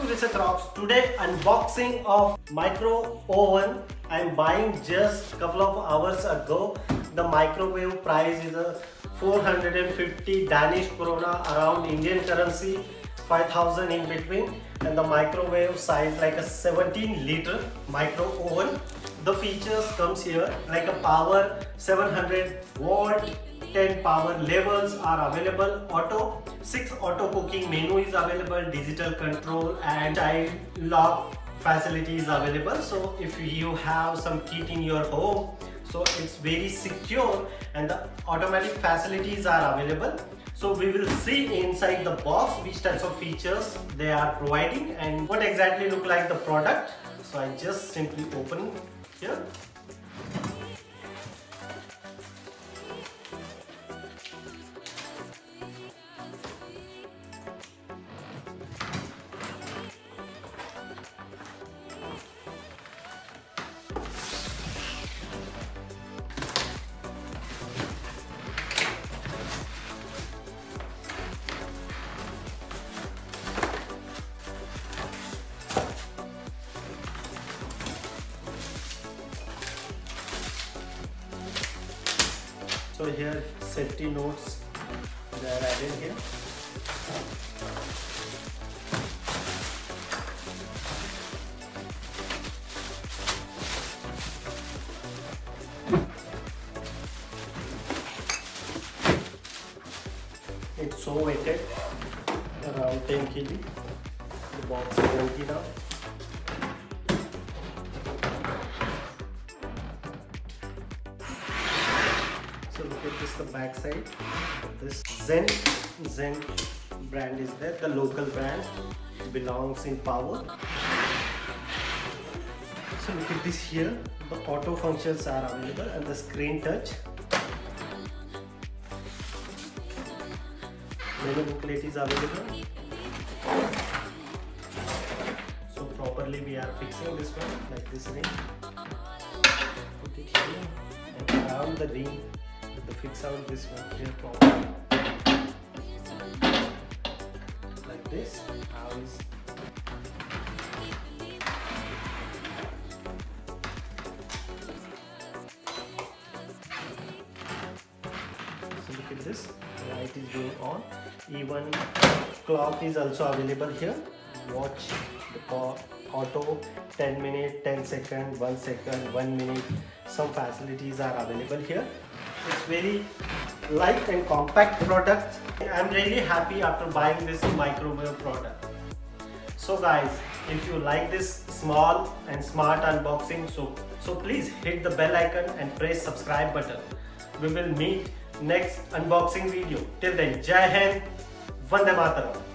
to Research Rocks. Today unboxing of micro oven. I'm buying just a couple of hours ago. The microwave price is uh, a 450 Danish krona around Indian currency 5000 in between and the microwave size like a 17 liter micro oven the features comes here like a power 700 watt 10 power levels are available. Auto 6 auto cooking menu is available digital control and child lock facility is available. So if you have some kit in your home so it's very secure and the automatic facilities are available. So we will see inside the box which types of features they are providing and what exactly look like the product. So I just simply open here So here safety notes they are added here. It's so weighted around 10 kg. The box is empty now. This the back side. This Senz Senz brand is there. The local brand belongs in power. So look at this here. The auto functions are available and the screen touch. Menu booklet is available. So properly we are fixing this one like this ring. Put it here and around the ring to fix out this one here properly. Like this. So look at this, light is going on. Even clock is also available here. Watch the auto 10 minute, 10 second, 1 second, 1 minute. Some facilities are available here. It's very light and compact product. I'm really happy after buying this microwave product. So guys, if you like this small and smart unboxing, so, so please hit the bell icon and press subscribe button. We will meet next unboxing video. Till then, Jai Hind, Vande Mataram.